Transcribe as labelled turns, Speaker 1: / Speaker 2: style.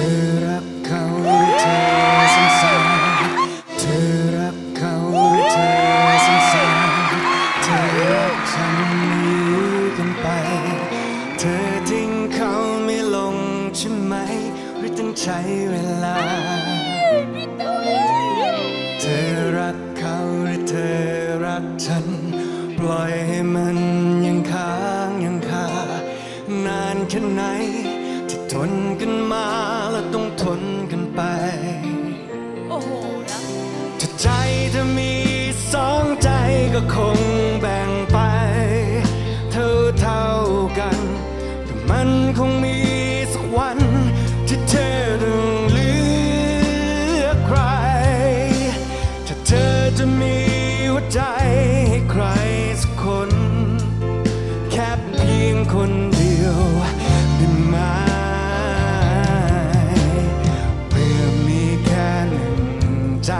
Speaker 1: อรักเขาหรือเธอสงสารเธอรักเขาหรือเธอสงสารเธอรักฉันไม่รู้กันไป เธอทิ้งเขาไม่ลงใช่ไหมหรือต้องใช้เวลา เธอรักเขาหรือเธอรักฉัน ปล่อยให้มันยังค้างยังคานานแค่ไหนที่ทนกันมา ก็คงแบ่งไป เท่าเท่ากัน แต่มันคงมีสักวันที่เธอต้องเลือกใคร ถ้าเธอจะมีหัวใจให้ใครสักคน แค่เพียงคนเดียวได้ไหมเพื่อมีแค่หนึ่งใจ